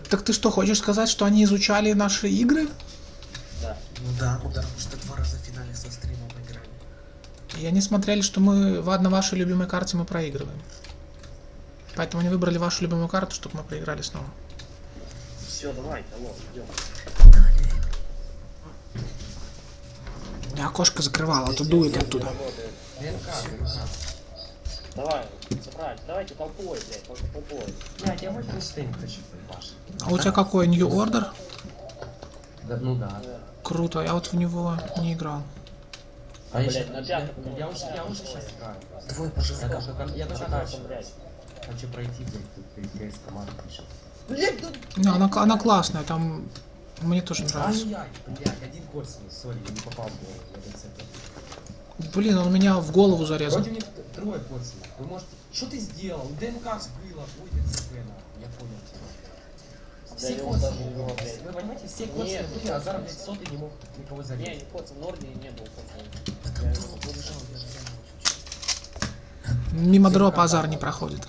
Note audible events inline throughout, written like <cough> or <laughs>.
Так ты что, хочешь сказать, что они изучали наши игры? Да. Ну да, ну потому что два раза в финале со стримом играли. И они смотрели, что мы в- на вашей любимой карте мы проигрываем. Поэтому они выбрали вашу любимую карту, чтобы мы проиграли снова. Все, давай, алло, идем. Я окошко закрывал, а то дует оттуда. Работает. Давай, собрать, давайте толпой, блядь, только толпой. Блядь, я Wolfenstein хочу поебашить. А у тебя какой? New Order? Да, ну да. Круто, я вот в него не играл. А я, Блядь, на пятом я уже, я уже сейчас играю. Двое Я пожалуйста. я Давай, начал. блядь. Хочу пройти, блядь, тут ты КС команду пишет. Блядь, ну... Не, она, она классная, там мне тоже нравится. Ай-яй, блядь, один снес, сори, я не попал в голову. Блин, он меня в голову зарезал. Вроде трое снес. Вы можете... Что ты сделал? ДНК сбыло, ой, ДЦП. Я понял тебя. Все его его, блядь. Вы понимаете, все снес, а Азар, блядь, сотый не мог никого Не, зарезать. не коца, в не был коца. Да там было, побежал, я же. Мимо дропа Азар не проходит.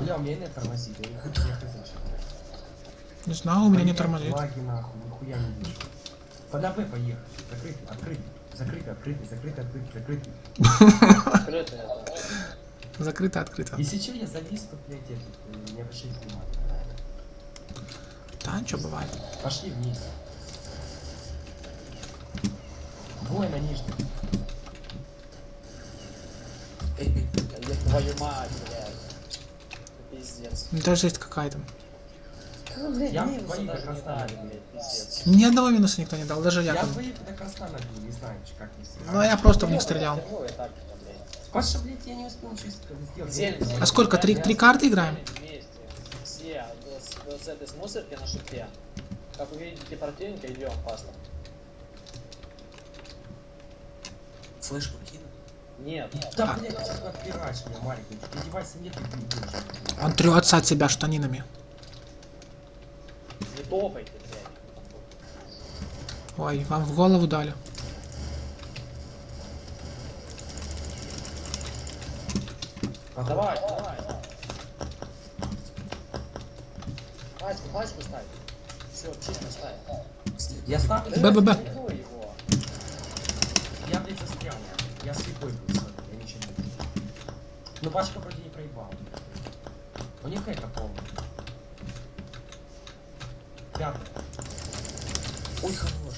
Бля, у меня нет тормозит, я не хочу, я хочу. Не знаю, у меня не тормозит. Лаги нахуй, нихуя не вижу. Под АП поехали. Закрытый, открытый, закрытый, открытый, закрытый, открытый, закрытый. Открытый это. Закрыто, открыто. Если что, я завис тут, блядь, этот, э, не обращайте внимания. Да, что бывает. Пошли вниз. Двое на нижнем. Да твою мать, блядь. Пиздец. Ну, Это жесть какая-то. Ну, блядь, Я твои блядь, пиздец. Ни одного минуса никто не дал, даже я. Я твоих до кроста набил, не знаю, как не Ну, я просто в них стрелял. Блядь. Паша, блядь, я не успел ничего сделать. Зелень. А сколько, три, три карты играем? Вместе. Все. С, с этой с мусорки на шифте. Как вы видите противника, идем паста. флешку кину. Нет. Да, блядь, ты отпираешь меня, маленький. У тебя девайса нет, ты не будешь. Он трется от себя штанинами. Не топайте, блядь. Ой, вам в голову дали. Ага. Давай, давай. Пачку, пачку ставь. Все, чисто ставь. Я ставлю. Б-б-б. Я, блядь, застрял. Я слепой был, я ничего не вижу. Ну, пачка вроде не проебал. У них это полный. Ой, хорош.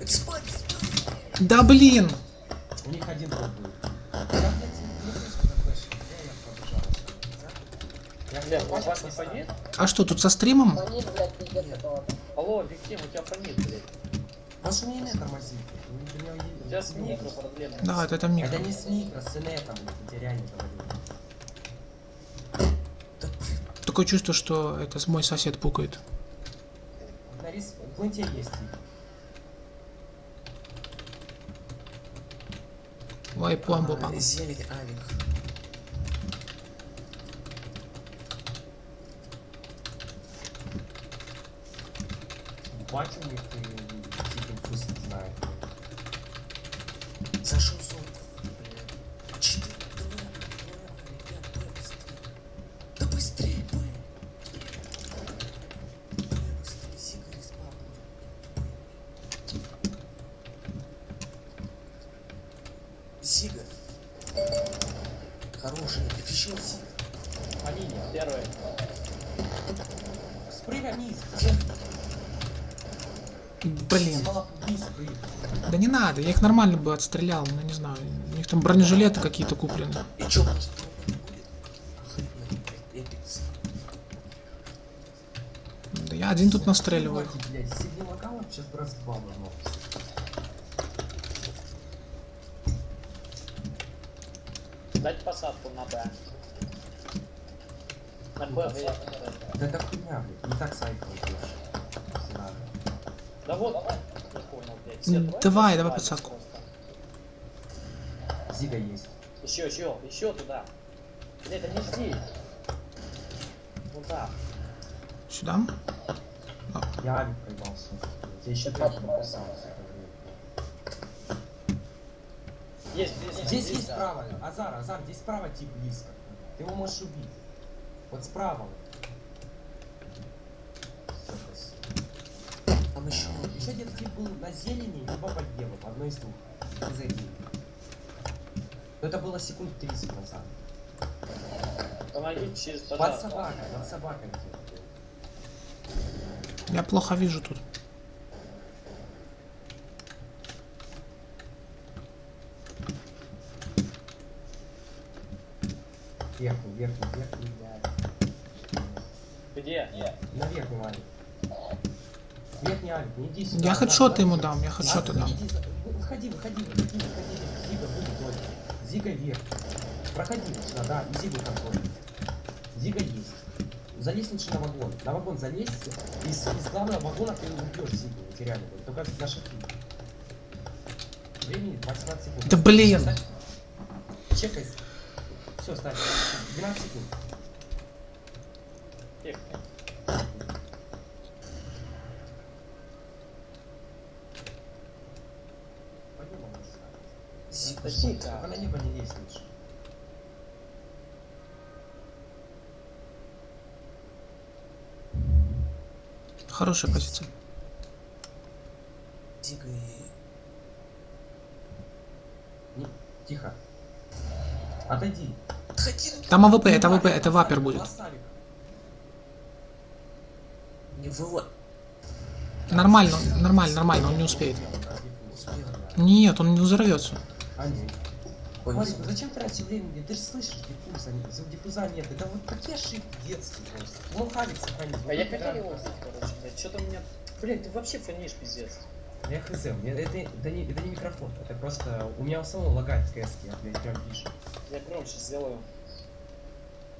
Экспайк. Да блин! У них один будет. Я, Бля, у вас не фонит? А что, тут со стримом? Фонит, блядь, пиздец. Алло, Виктим, у тебя фонит, блядь. Потому что у меня нет тормозит. У тебя с микро проблемы. Да, это, это микро. Это не с микро, с инетом, блядь, я тебе реально говорю. Такое чувство, что это мой сосед пукает. Планте есть. Пломбу попал. А, Зелень, авик. Бать у них и типа вкус не знаю. Зашел зонку. Блин. Четыре, двое, двое, ребят, двое быстрее. Да быстрее, двое. Двое быстрее, Сига респа будет. Зига. Зига. Они нет. Первый. Спрыгай вниз. Блин. Да не надо, я их нормально бы отстрелял, ну не знаю. У них там бронежилеты какие-то куплены. И чё. Да я один тут настреливаю. Блядь, если бы не локал, сейчас бы раз два давно. Дать посадку на Б. На Б, блядь. Да это хуйня, блядь, не так сайт делаешь. Да вот, не понял, блядь. Все, давай давай, давай посадку. Зига есть. Еще, еще, еще туда. Блядь, да не здесь. Ну да. Сюда? Я авик проебался. Я еще пять написал Здесь, здесь, здесь, здесь, здесь справа. Да. Азар, Азар, здесь справа тип близко. Ты его можешь убить. Вот справа. Там еще. Еще где-то тип был на зелени, либо под левым. Одно из двух. Из этих. Но это было секунд 30 назад. Помогите через Под собакой, под собакой. Я плохо вижу тут. Верхний, верхний, верхний, блядь. Где? На верхний Алик. Верхний Алик, не иди сюда. Я хедшоты ему дам, я хедшоты дам. иди Выходи, выходи, выходи, выходи. Зига будет только. Зига вверх. Проходи сюда, да, и Зигу контроль. Зига есть. Залезь лучше на вагон. На вагон залезь. Из, из главного вагона ты убьешь Зигу, реально. Только на шаги. Времени 18 секунд. Да блин. Чекай. Все, ставь. 12 секунд. Тихо. Да тихо. На небо не лезь лучше. Хорошая позиция. Не, тихо. Отойди. Там AWP, это AWP, валик, это вапер будет. Нормально, нормально, нормально, он не успеет. Нет, он не взорвется. Марик, ну зачем тратить время? Ты же слышишь defuse, а не- defuse 'а нет. Это вот такие ошибки детские просто. Халик сохранить. А я хотел его короче, блядь. Что-то у меня... Блядь, ты вообще фонишь, пиздец. Я хз, мне это, это, не, это не микрофон, это просто... У меня у самого лагает в КС, я, блядь, прям пишу. Я громче сделаю.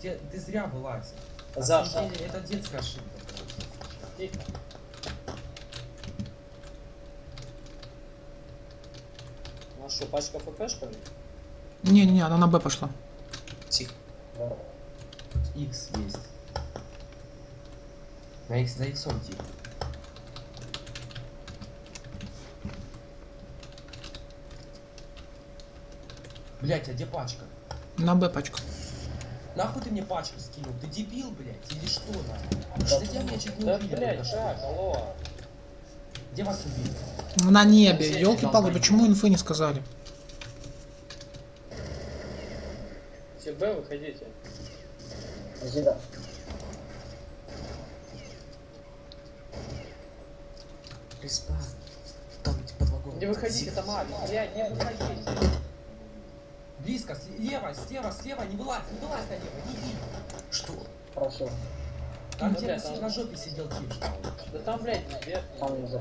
Те- ты зря вылазил. На За деле, это детская ошибка. Тихо. Ну а что, пачка ФП, что ли? Не-не-не, она на Б пошла. Тихо. X есть. На X за X типа. Блять, а где пачка? На Б пачка. Нахуй ты мне пачку скинул? Ты дебил, блядь, или что нахуй? Что тебя меня чуть не Да, убили блядь, алло. Где вас убили? На небе. Елки-палки, почему инфы не сказали? Все Б, выходите. Респа. Там под вагоном. Не выходите, там Алекс, блядь, не выходите. Близко, слева, слева, слева, не вылазь, не вылазь на него, не иди. Что? Там Ну, блядь, на, там- на жопе сидел тип. Да там, блядь.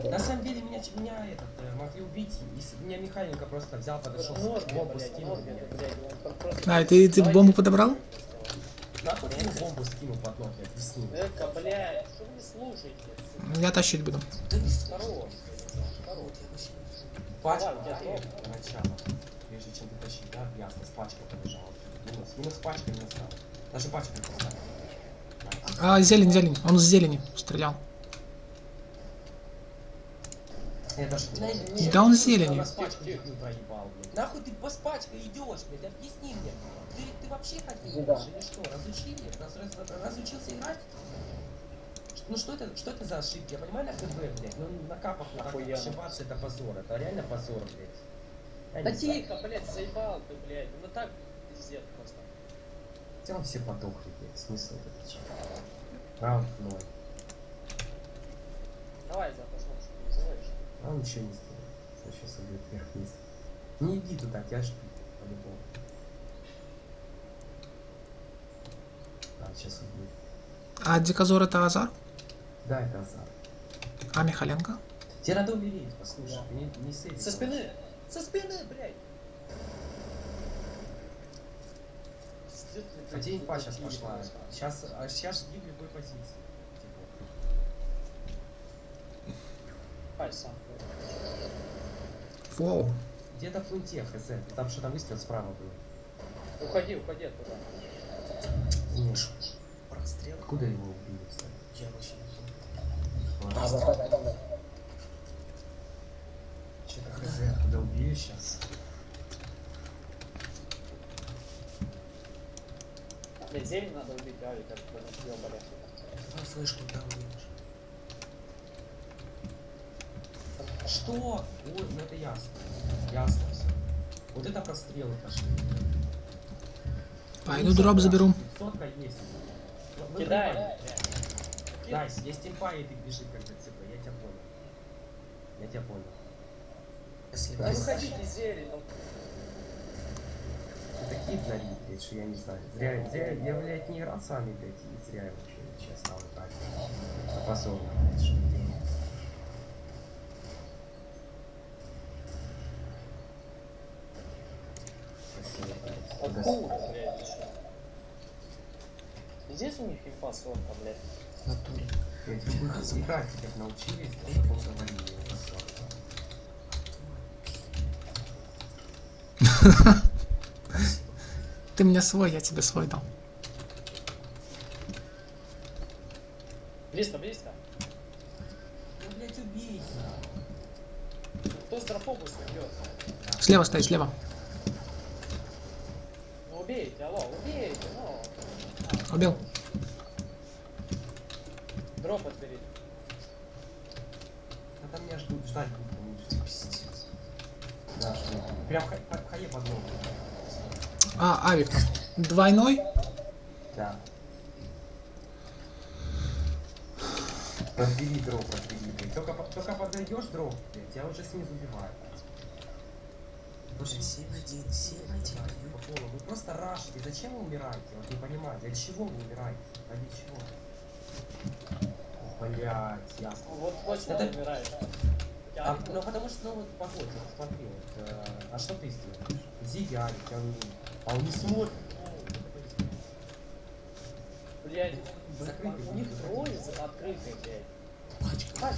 На самом деле меня, меня этот, э, могли убить, и меня Михайленко просто взял, подошел, Нож, бомбу блядь, скинул. блядь, просто... А, ты, ты бомбу подобрал? Нахуй ему бомбу скинул под ноги, объясни. Эка, блядь, что вы не слушаете? Я тащить буду. Да не. Хорош. Я для начала. Прежде чем ты тащить, да, ясно, с пачкой побежал. Минус, минус пачка, минус там. Даже пачку не поставил. А, зелень, зелень. Он с зелени стрелял. Я даже... Да он с зелени. Не. Нахуй ты с пачкой идешь, блядь, объясни мне. Ты, ты вообще хотел играешь или что? Разучили? Раз, раз- разучился играть? Ну что это, что это за ошибки? Я понимаю на ХБ, блядь, но на капах Охуенно. ошибаться это позор. Это реально позор, блядь. Да тихо, блядь, заебал ты, блядь. Ну так пиздец просто. Целом все подохли, блядь. Смысл вот это чё? Раунд ноль. Давай, за пошел, что ты делаешь. А он ничего не сделает. Сейчас убьет вверх-вниз. Не иди туда, тебя по-любому. А, сейчас убьет. А Диказор это Азар? Да, это азар. А Михаленко? Тебе надо умереть, послушай. Ты не, не. Со спины! Со спины, блядь! Хотя инфа сейчас пошла. Сейчас, а сейчас жди в любой позиции. Типа. Сам. Воу. Где-то в флунте, хз. Там что-то выстрел справа был. Уходи, уходи оттуда. Нет. Прострел. Откуда его убили, кстати? Я вообще не знаю. Ладно. Что-то хз, откуда убили сейчас. Блядь, зелень надо убить, а, как бы, ёбали. Давай флешку дам, видишь. Что? Ой, ну это ясно. Ясно все. Вот это прострелы пошли. Пойду дроп заберу. Сотка есть. Кидай. Nice, есть импа, и ты бежит как ДЦП, я тебя понял. Я тебя понял. Да зелень, ну. Это кит на линии, блядь, что я не знаю. Зря, зря, я, блядь, не играл с вами, блядь, и зря я вообще сейчас стал играть. Это позорно, блядь, что блядь. Откуда, блядь, что? Здесь у них инфа сотка, блядь. натуре. Блядь, вы бы играть как научились, то потом говорили, позорно. <laughs> Ты мне свой, я тебе свой дал. Близко, близко. Ну, блядь, убейте. Кто с дропобуса бьет? Слева стоит, слева. Ну убейте, алло, убейте, ну. Убил. Дроп отберите. А там меня ждут, ждать будут, конечно. Пиздец. Да, что Прям ха- ха- хае под ногу. А, авик там. Двойной? Да. Дров, разбери, блядь. Только, только подойдешь дров, блядь, я уже снизу убиваю. Боже, 7-1, 7-1. По полу. Вы просто рашите. Зачем вы умираете? Вот не понимаю. Для чего вы умираете? Ради чего? Блять, ясно. Ну, Вот почему Это- умираешь? А, ну потому что, ну вот похоже, вот смотри, вот, э, а что ты сделаешь? Зиги, Алик, а он, не смотрит. Блядь, Закрытый, у них трое за открытый, блядь. Пачка.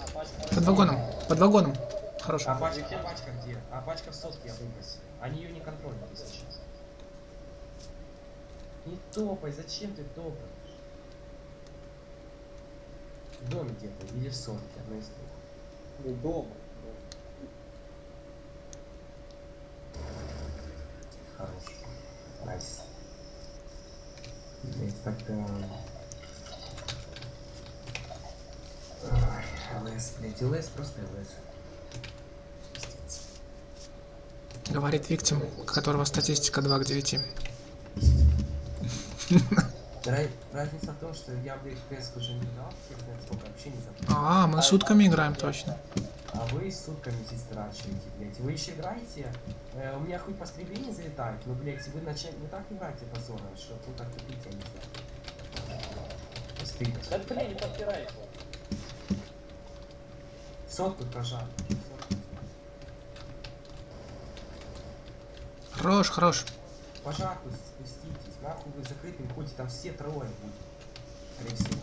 А, пачка. Под вагоном. Под вагоном. Хороший. А пачка, а пачка где? А пачка в сотке я выбросил. Они ее не контролируют сейчас. Не топай, зачем ты топаешь? В доме где-то или в сотке, одно из двух. Ну, дома. Хорош. Nice. Блять, так-то... ЛС, блять, ЛС просто ЛС. Говорит Виктим, у которого статистика 2 к 9. Ра- Разница в том, что я, блядь, в уже не играл, вообще не забыл. А, мы сутками играем точно. А вы сутками здесь трачиваете, блядь. Вы еще играете? Э, у меня хоть постребение залетает, но, блядь, вы начали не так играете позорно, что ну так тупить, я не знаю. Стыдно. Да блин, не подпирай его. Сотку прожал. Хорош, хорош. Пожарку спуститесь, нахуй вы закрытым ходите, там все трое. Скорее всего.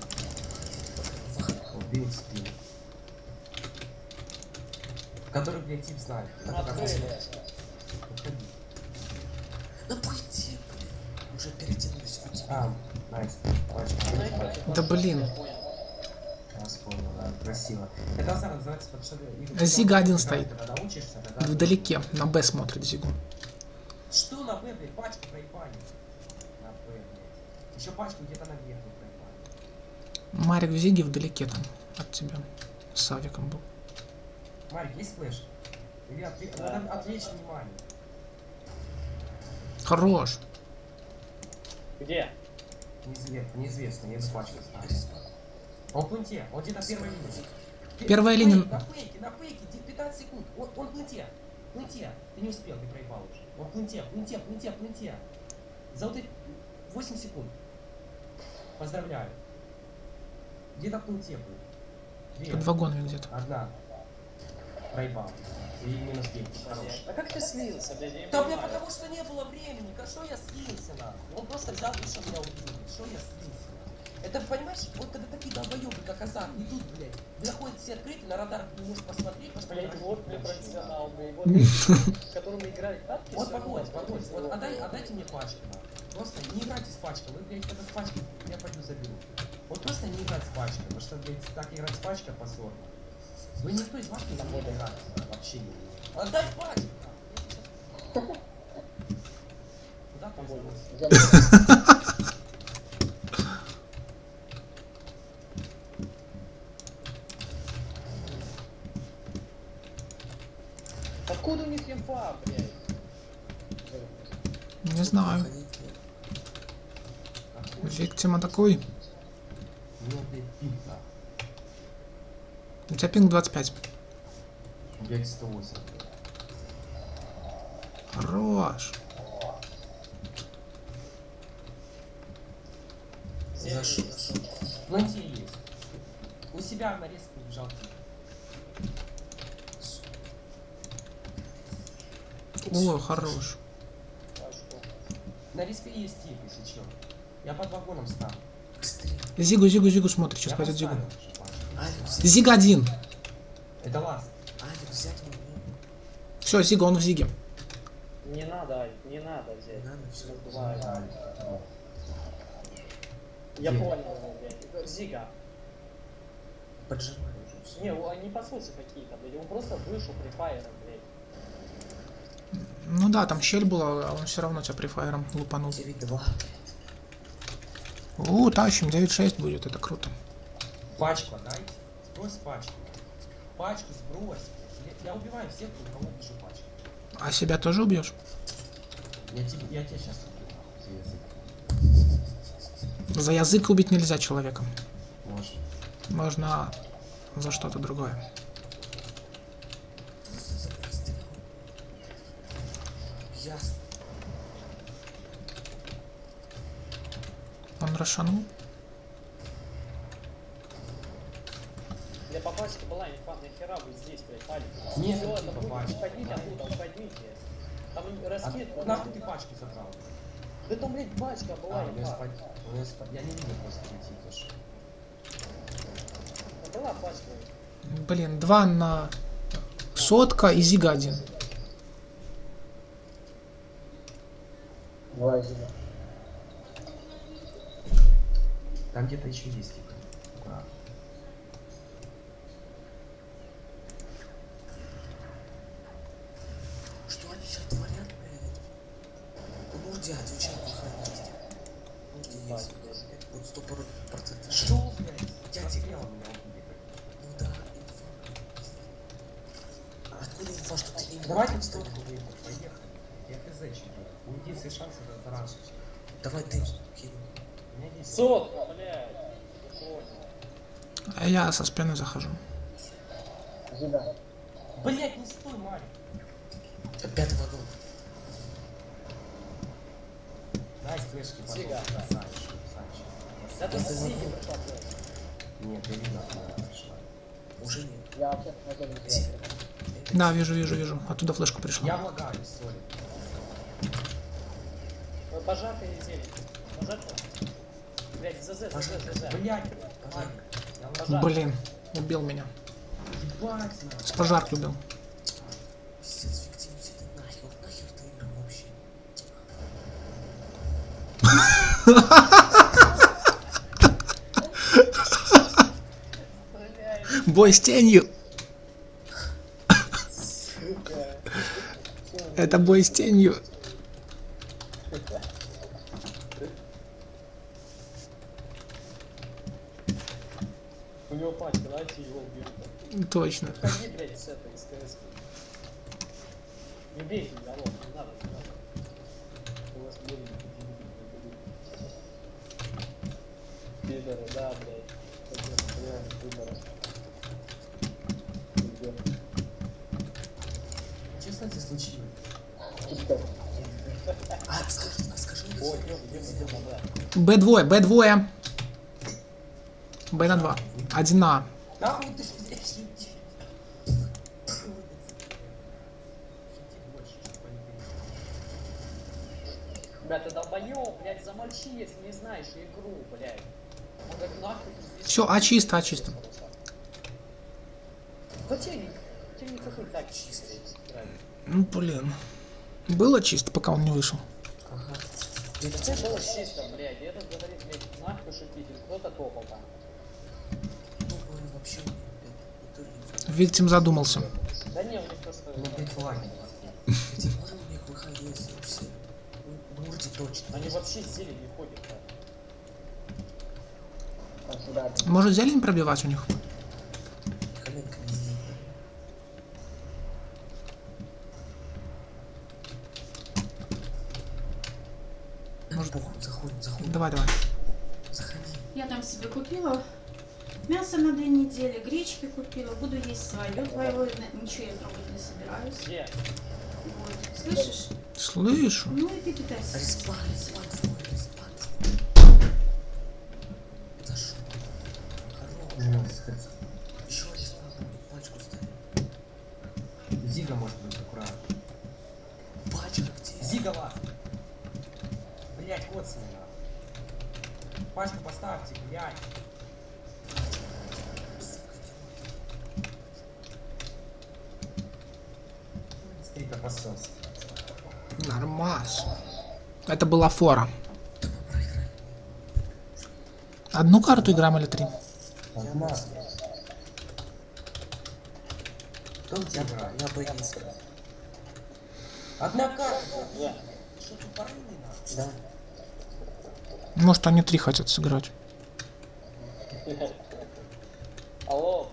Убил спину. Который, блядь, тип знает. Открыли. Подходи. Ну пойди, блин. Уже перетянулись А, найс. Да блин. да, красиво. Это называется, называется под что Зига один стоит. Вдалеке. На Б смотрит Зигу. Что на Б, блядь, пачку проебали? На Б, блядь. Еще пачку где-то наверх не проебали. Марик в Зиге вдалеке там от тебя. С авиком был. Марик, есть флеш? Или Да. надо отвлечь внимание. Хорош. Где? Неизвестно, неизвестно, я ставлю. Он в пункте, он где-то первая линия. Пе- Первая линия. На фейке, на фейке, де- 15 секунд. Он, он в пункте, в пункте. Ты не успел, ты проебал уже. Он в пункте, в пункте, в пункте, в пункте. За вот эти 8 секунд. Поздравляю. Где-то в пункте был. Две. Под вагонами где-то. Одна. Проебал. И минус 9. Хорош. Блядь, А как ты слился, Да, бля, понимаю. потому что не было времени. Как что я слился, нахуй? Он просто взял и что меня убил. Что я слился? Это, понимаешь, вот когда такие долбоебы, как Азар, идут, блядь, заходят все открыты, на радар не может посмотреть, потому что... Блядь, вот, вообще, профессионал, блядь, <laughs> вот, играли тапки, Вот погодь, погодь, вот отдай, отдайте мне пачку. Просто не играйте с пачкой, вы, блядь, когда с пачкой, я пойду заберу. Вот просто не играть с пачкой, потому что, блядь, так играть с пачкой позорно. Вы никто из вас не играть, вообще не. Отдай нахуй. Куда Там? Откуда у них инфа, блядь? Не знаю. Виктим атакуй. У меня, блядь, пинка. У тебя пинг 25. У меня 108. Хорош. Зашел, есть. У себя на резко лежал. О, хорош. На респе есть тип, если чё. Я под вагоном стану. Зигу, Зигу, Зигу смотрит, сейчас Я пойдет Зигу. поставил, Зиг один. Это ласт. Все, Зига, он в Зиге. Не надо, не надо Не взять. надо, все. Да. Я понял его, блядь. Зига. Поджимай уже. Не, они подсосы какие-то, блядь. Он просто вышел префайером, блядь. Ну да, там щель была, а он все равно тебя префайером лупанул. 9-2. У, тащим, 9-6 будет, это круто. Пачку отдайте. Сбрось пачку. Пачку сбрось. Я, я убиваю всех, у кого пишу пачку. А себя тоже убьешь? Я, тебе, я тебя сейчас убью. за язык. За язык убить нельзя человека. Может. Можно за что-то другое. Ясно. Он расшанул. Для по пачке нахера вы здесь, блядь, Алик? Нет, Всё, это будет, пачке. уходите оттуда, уходите. Там А раскидка. нахуй ты пачку забрал? Да там, блядь, пачка была А, у меня спать. У меня спать. Я не видел просто идти тоже. Была пачка. Блин, два на сотка и Зига один. Там где-то еще есть типа. Да. Что они сейчас творят, блядь? Ну, Нурди, отвечай, плохая есть. Нурди есть. Вот сто процентов. Что, блядь? Я терял меня убили. Ну да, инфа. А откуда инфа, что ты не Давайте в можешь сторону встать? выйдем. Поехали. Я хз людей все шансы разрашить. Давай ты. Я понял. А я со спины захожу. Блять, не стой, Марик. Пятый вагон. Дай флешки потом. Зига. Красавчик, красавчик. Да ты Это с Зиги вот- пришла, блядь. Нет, я она пришла. Уже нет. Я вообще Где? Да, вижу, вижу, вижу. Оттуда флешка Я пришла. влагаю, сори. Или зелень? Пожарка? Блядь, ЗЗ, ЗЗ, ЗЗ. Блять, Пожар. Блин, убил меня. ебать. С пожарки убил. Пиздец, фиктивно ты нахер, нахер ты играл вообще. Блядь, Бой с тенью. Это бой с тенью. Пачка, давайте его убьем. Точно. Ходи, блядь, с этой, с КС. Не бейте, алло, не надо, не надо. У вас будет Пидоры, да, блядь. Пидоры. Что, кстати, случилось? А, скажи, скажи Ой, идем назад. Б2, Б2. Б на 2. Один на А. Нахуй ты здесь иди. Бля, ты долбоёб, блядь, замолчи, если не знаешь игру, блядь. Он говорит, нахуй ты здесь... Все, а чисто, а чисто. Не... Так чистый. Ну, блин. Было чисто, пока он не вышел. Ага. Это было чисто, блядь. Этот говорит, блядь, нахуй шутитель, кто-то топал там вообще Виктим задумался. Да не, мне просто... Ну, блядь, ладно. Хм. Эти воровни КВХ ездят все. Мурди точно. Они вообще зелень не ходят. Может зелень пробивать у них? Заходим, заходим. Давай, давай. Заходи. Я там себе купила недели, гречки купила, буду есть свое твоего, ничего я трогать не собираюсь. Вот. Слышишь? Слышу. Ну и ты питайся. Респан, респан респан твой. Это шо? Хорош. Еще респан, пачку ставим. Зига может быть аккуратно. Пачка где? Зигова! Блять, кот с. Пачку поставьте, блять. Посос. Нормас. Это была фора. Одну карту играем или три? Нормас. Кто у тебя играет? Я бы не сказал. Одна карта. Что ты порылый нахуй? Да. Может, они три хотят сыграть. Алло.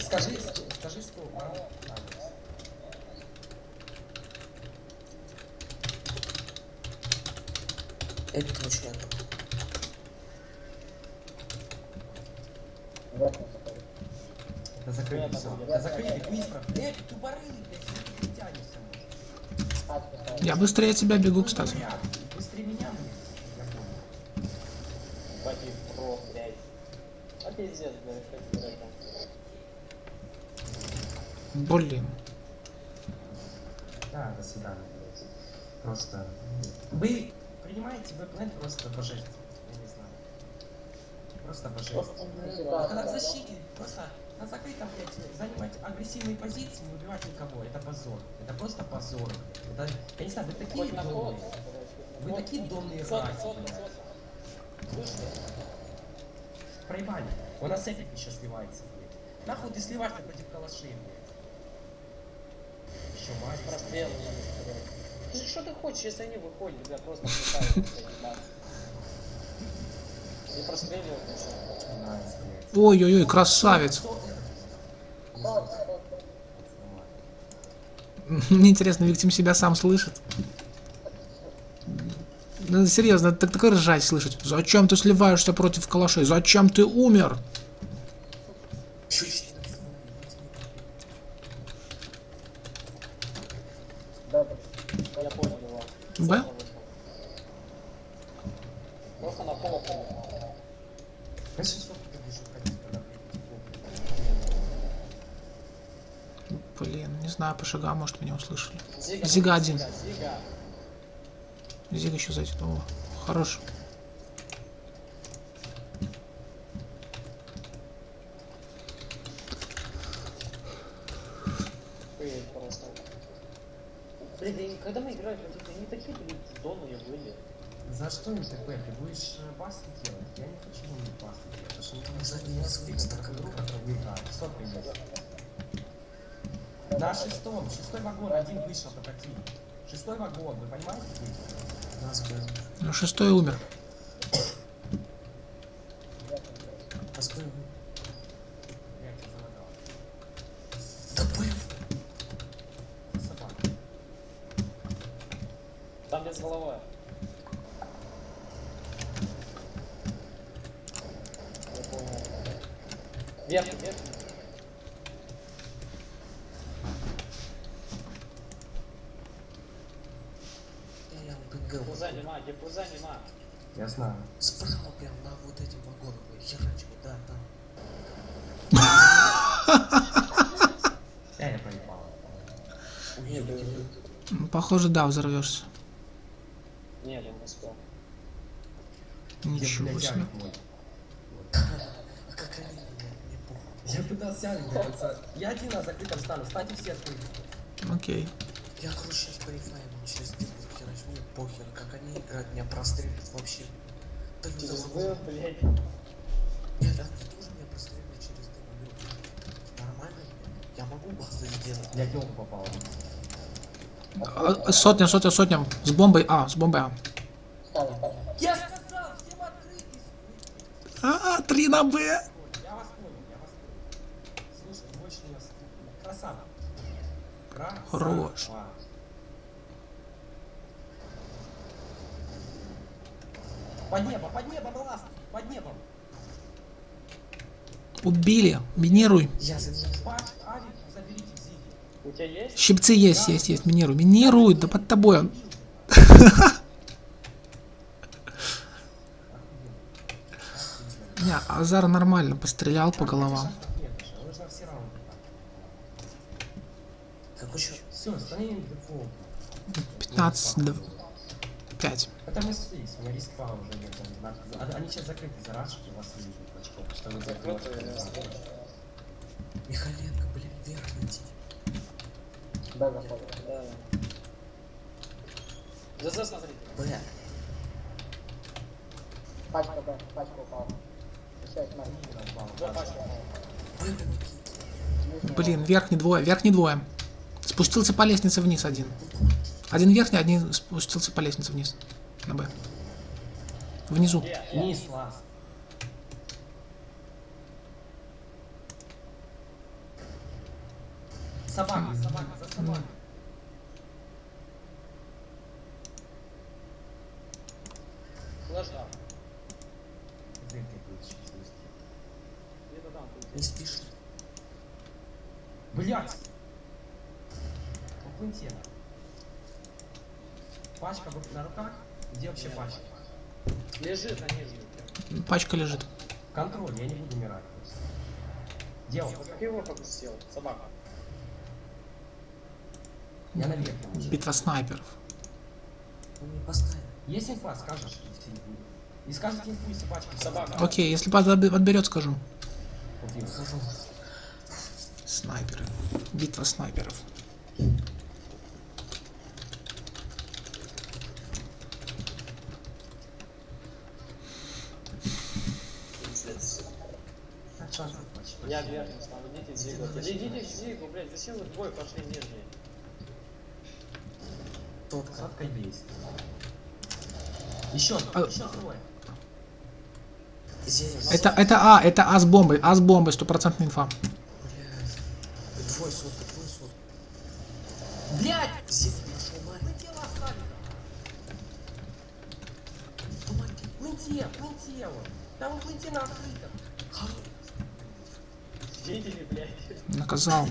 Скажи, скажи, что пароль. Это точно. Вот он заходит. Да закрыли все. закрыли, быстро. Тупорылый, блядь, не тянешься. Я быстрее тебя бегу, Ну, кстати. Быстрее меня, блядь. Про, блядь. А пиздец, блядь. Блин. Да, до свидания, блядь. Просто... Вы принимаете веб просто божественно. Я не знаю. Просто божественно. А когда в защите, просто на закрытом, блядь, занимать агрессивные позиции, не убивать никого. Это позор. Это просто позор. Это, я не знаю, вы такие донные. Вы такие донные раки, блядь. Проебали. Он на сетик еще сливается, блядь. Нахуй ты сливаешься против калашей, блядь. Еще мать. Прострелы, блядь. Же что ты хочешь, если они выходят, тебя просто. И простреливают. Ой-ой-ой, красавец. Мне интересно, Виктим себя сам слышит. Ну, серьезно, так такой ржать слышать. Зачем ты сливаешься против калашей? Зачем ты умер? Чуть Добрый. Я понял его. Б? Просто на пол. Знаешь, что ты будешь уходить, когда придет Блин, шагам, может, меня услышали. Зига, Зига один. Зига, Зига. Зиг еще зайдет. О, хорош. Блин, когда мы играли они такие, блин, донные были. За что им ТП? Ты будешь э, баси делать? Я не хочу баси делать, потому что мне кажется, ним я свист так игру. Что принес? На шестом, шестой вагон, один вышел по пути. Шестой вагон, вы понимаете? Ну, Шестой умер. Нас бы... Я тебя залагал. Да блин. Собака. Там без головы. Я понял. Вверх, вверх. Я я ГГ. Гипуза нема, гипуза нема. Я знаю. Справа прям на вот этим вагоном. Херачку, да, там. Я я проебал. Нет, М, Похоже, да, взорвешься. нет, он успел. Ничего себе. А не. Я пытался до конца. Я один на закрытом стану. Станьте все открыты. Окей. Я короче сейчас по рефайму сейчас сделаю. Мне похер, как они играют, меня прострелят вообще. Так не забыл. блядь. Нет, они тоже меня простреляли через дым. Нормально? Я могу базу сделать. Я телку попал. А, Сотня, сотня, сотня. С бомбой А, с бомбой А. Я сказал, всем открытый. А, три на Б. Я вас понял, я вас понял. Слушай, больше не вас. Красава. Красава. Хорош. Под небо, под небо, балласт! Под небом! Убили. Минируй. Я за ним. Паш, Авик, заберите Зиги. У тебя есть? Щипцы есть, есть, есть. Минируй. Минируй. Да под тобой он. <laughs> Не, Азар нормально пострелял по головам. Какой счет? Все, становим дефолт. 15, да. 5. Это мы слились, у меня риск фала уже нет. Они сейчас закрыты за рашки, у вас не видно очков, что вы Закрыты, закрыты. Михаленко, блин, вверх найти. Б заходит. Да. ЗЗ смотрите. Б. Пачка Б, пачка упала. Смотри. Блин, верхний двое, верхний двое. Спустился по лестнице вниз один. Один верхний, один спустился по лестнице вниз. На Б. Внизу. Низ, лаз. Собака, собака, собакой. Флэш да. Дыркой будет чуть быстрее. Где-то там. Не спишь? Блять! Уплыньте. Пачка на руках? Где вообще пачка? Лежит на нижнем. прям. Пачка лежит. Контроль, я не буду умирать. Где он? Как его пропустил? Собака. Я наверх. Битва снайперов. Он не поставил. Есть инфа, скажешь, если не будет. И скажете инфу, если пачка. Собака. Окей, если под- отберет, скажу. Хожу. Снайперы. Битва снайперов. Я стал. Идите Зигу. Да идите в Зигу, блядь. Зачем вы двое пошли нижние? Тотка. Садка есть. Еще, А- еще трое. Зелень. Это, это А, это А с бомбой. А с бомбой, стопроцентная инфа. Блядь. Двое сотка, двое сотка. Блять! Зелень нашел Марик. Помоги. Плыньте, плыньте вот. Да вы плыньте на открытом. Хорош. Видели, блядь? Наказал.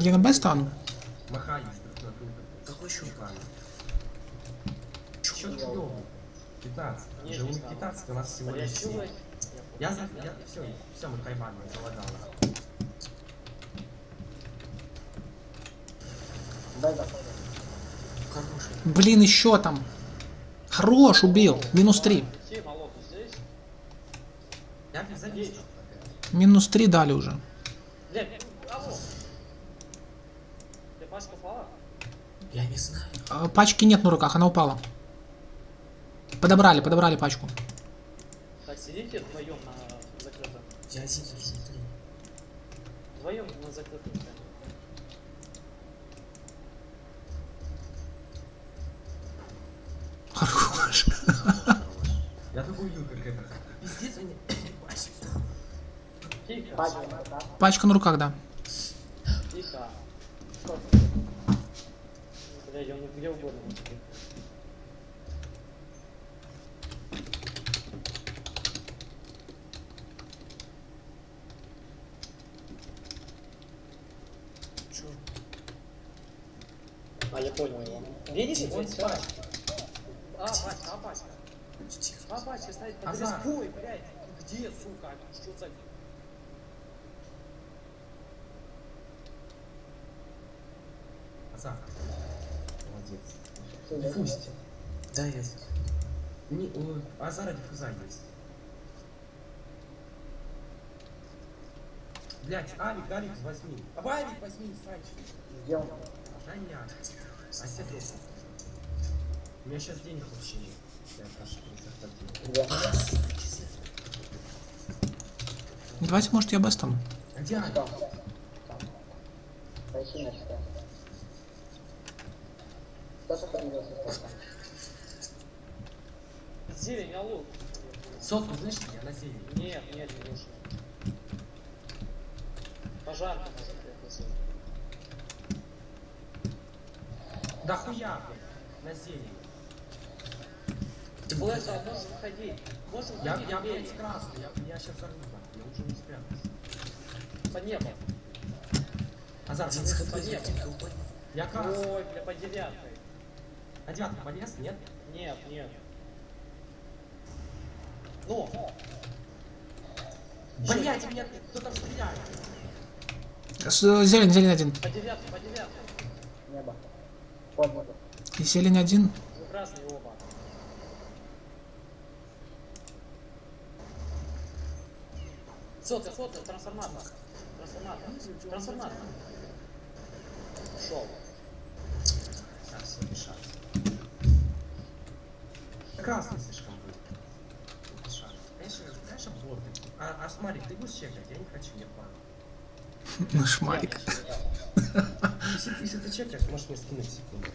Я на Б стану. Друга. Какой. Счет клёвый. 15. Не, Уже у не них знаю. 15, у нас всего лишь чё 7. вы? Я за... Я... Все, все, мы проебали, я залагал. Б заходит. Хороший. Блин, еще там. Хорош, убил. Минус 3. Все, Малов, здесь? Я не завис. Минус 3 дали уже. Блядь, алло. Ты пачка упала? Я не знаю. А, Пачки нет на руках, она упала. Подобрали, подобрали пачку. Так, сидите вдвоем на закрытом. Я Зелень смотрю. Вдвоем на закрытом. Хорош. Я только увидел, как это. Пиздец, они... Пачка на руках. Пачка на руках, да. тихо. Блядь, он где угодно? А, я понял его. Видите, Он он спать. А, пачка, а, пачка. А, пачка стоит под респой, блядь. Где, сука? Что за... Азар. Молодец. Диффузите. Да, я... Не, у Азара диффуза есть. Блять, Авик, Авик возьми. А Авик возьми, Санчо. Где он? Жаньяк. А все тут. У меня сейчас денег вообще нет. Я прошу захватил. Давайте, может, я Б стану. А где Авик? Что? Поищи на что. Кто же подвигался столько? Зелень, алло. Сотку, знаешь, я на севере. Нет, нет, не вышел. Пожарка, может, я просил. Да хуя, блядь, на севере. Блэша, можешь выходить. Можешь выходить, я, я красный, я, я сейчас взорву, я уже не спрятался. По небу. Азар, по небу. Я красный. Ой, бля, по девятой. На девятку полез? Нет? Нет, нет. Ну, Блять, меня кто-то стреляет. С- Зелень, зелень один. по девятой, по девятой. Небо. Под. И зелень один. Вы красные оба. Соты, соты, трансформатор. Трансформатор. Трансформатор. Ушел. Сейчас, мешаться. Красный слишком. Мешаться. Конечно, конечно, боты. А, а смотри, ты будешь чекать? Я не хочу, я план. <laughs> Ну, шмарик. Если, если ты чекаешь, можешь мне скинуть секунду.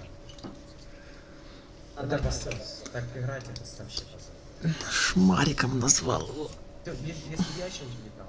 А Это поставь. Так играть это вообще позор. Шмариком назвал его. Если я еще не летал.